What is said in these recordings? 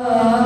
Yeah.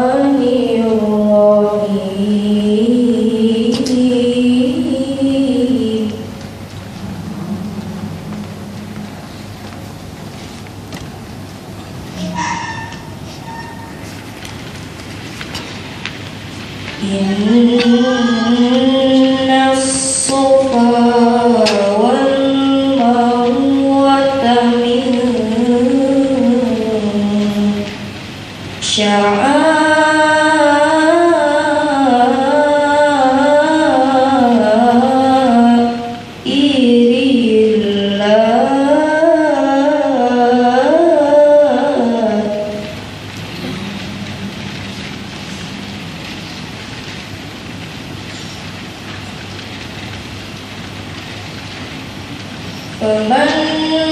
我们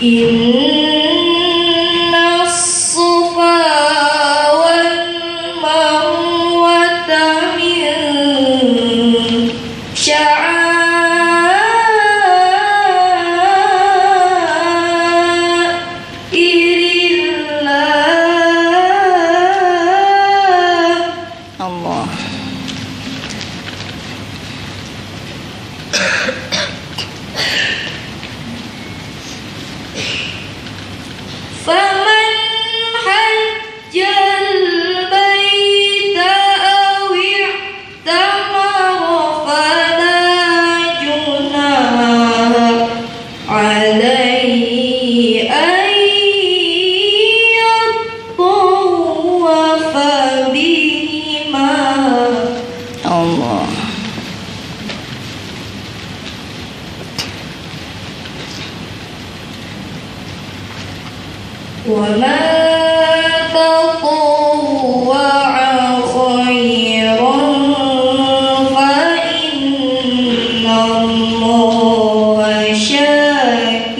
Mm-hmm. وما فإن الله شاكر